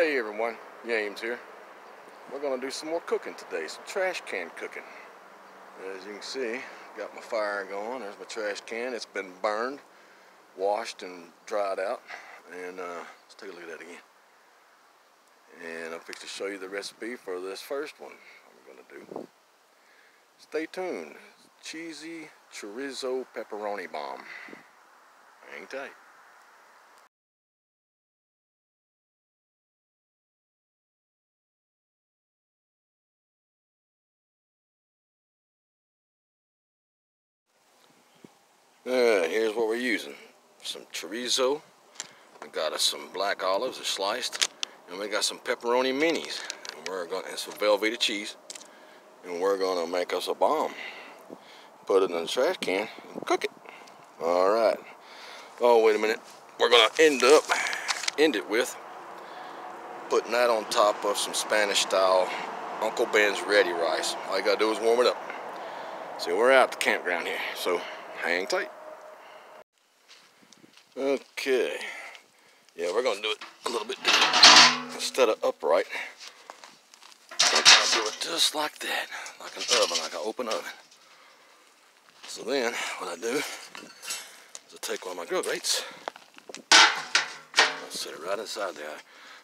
Hey everyone, James here. We're gonna do some more cooking today, some trash can cooking. As you can see, got my fire going. There's my trash can. It's been burned, washed, and dried out. And uh, let's take a look at that again. And I'm fixing to show you the recipe for this first one I'm gonna do. Stay tuned. Cheesy chorizo pepperoni bomb. Hang tight. Alright, here's what we're using. Some chorizo. We got us some black olives, are sliced. And we got some pepperoni minis. And we're to, and some Velveeta cheese. And we're gonna make us a bomb. Put it in the trash can and cook it. Alright. Oh, wait a minute. We're gonna end up, end it with putting that on top of some Spanish style Uncle Ben's ready rice. All you gotta do is warm it up. See, we're out at the campground here, so hang tight. Okay. Yeah, we're gonna do it a little bit different. Instead of upright, we're gonna do it just like that, like an oven, like an open oven. So then, what I do is I take one of my grill grates, I'll set it right inside there.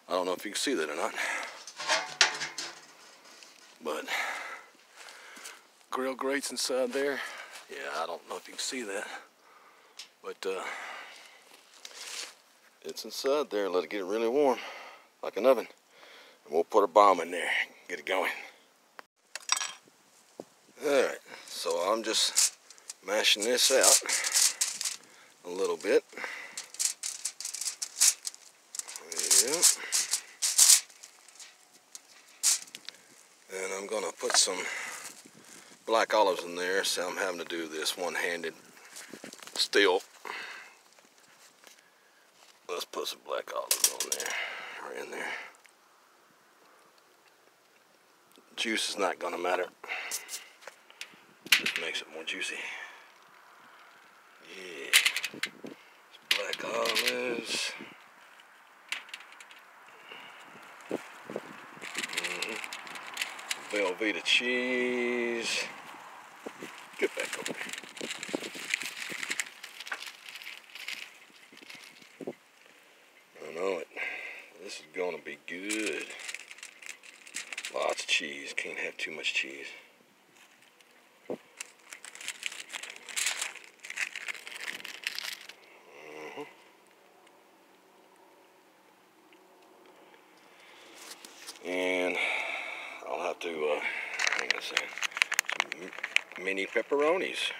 I don't know if you can see that or not, but grill grates inside there. Yeah, I don't know if you can see that, but uh, it's inside there. Let it get really warm, like an oven. And we'll put a bomb in there, get it going. All right, so I'm just mashing this out a little bit. Yep. And I'm gonna put some black olives in there, so I'm having to do this one-handed still. Let's put some black olives on there, right in there. Juice is not gonna matter. Just makes it more juicy. Yeah. Black olives. Mm -hmm. Velveeta cheese. Get back over here. I know it. This is gonna be good. Lots of cheese. Can't have too much cheese. And I'll have to, uh, mini pepperonis.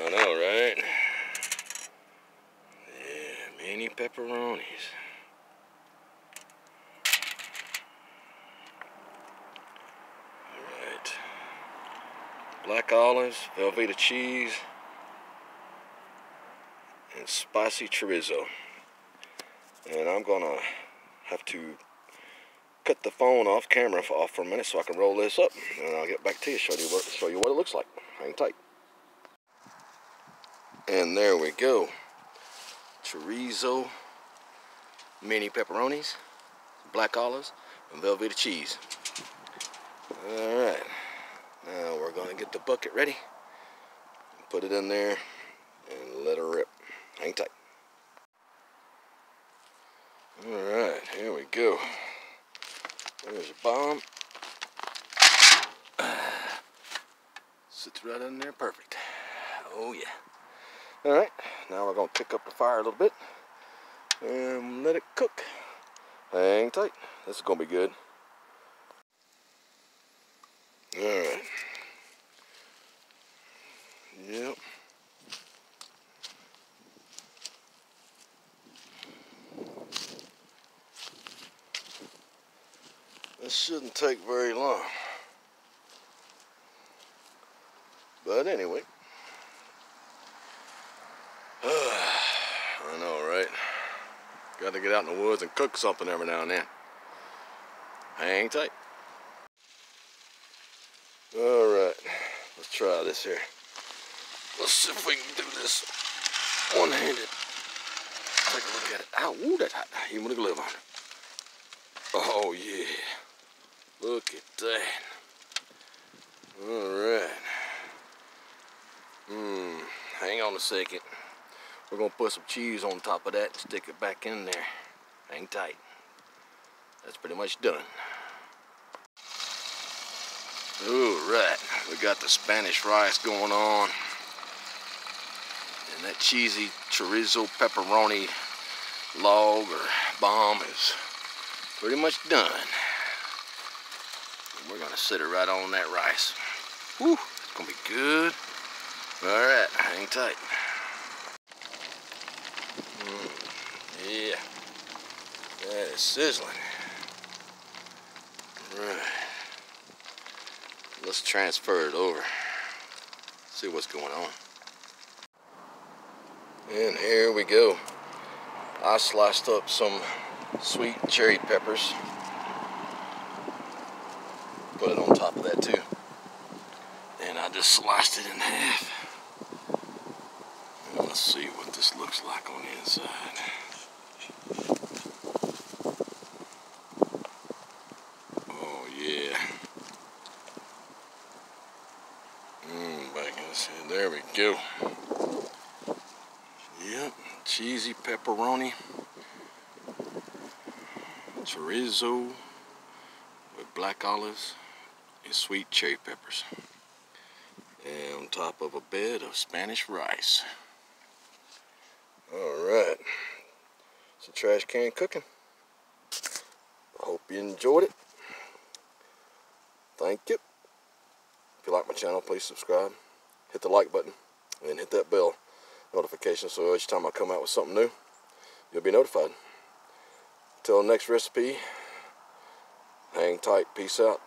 I know, right? Yeah, mini pepperonis. Alright. Black olives, Velveeta cheese, and spicy chorizo. And I'm gonna have to cut the phone off, camera off for a minute so I can roll this up. And I'll get back to you, show you what, show you what it looks like. Hang tight. And there we go. Chorizo, mini pepperonis, black olives, and Velveeta cheese. All right. Now we're gonna get the bucket ready. Put it in there and let her rip. Hang tight. All right, here we go. There's a bomb. Sits right in there, perfect. Oh yeah. All right, now we're gonna pick up the fire a little bit and let it cook. Hang tight. This is gonna be good. All right. Yep. This shouldn't take very long. But anyway. I know, right? Got to get out in the woods and cook something every now and then. Hang tight. Alright, let's try this here. Let's see if we can do this one-handed. Take a look at it. Ow, ooh, that's hot. With a glove on. Oh yeah. Look at that. Alright. Hmm. Hang on a second. We're gonna put some cheese on top of that and stick it back in there. Hang tight. That's pretty much done. Alright, we got the Spanish rice going on. And that cheesy chorizo pepperoni log or bomb is pretty much done. And we're gonna sit it right on that rice. Whew, it's gonna be good. All right, hang tight. Mm, yeah, that is sizzling. All right, let's transfer it over. See what's going on. And here we go. I sliced up some sweet cherry peppers. Put it on top of that too. And I just sliced it in half. And let's see what this looks like on the inside. Oh yeah. Mmm, back in this head. There we go. Yep, cheesy pepperoni chorizo with black olives and sweet cherry peppers. And on top of a bed of Spanish rice. Alright. It's a trash can cooking. I hope you enjoyed it. Thank you. If you like my channel, please subscribe. Hit the like button and hit that bell notification so each time I come out with something new, you'll be notified. Till next recipe, hang tight. Peace out.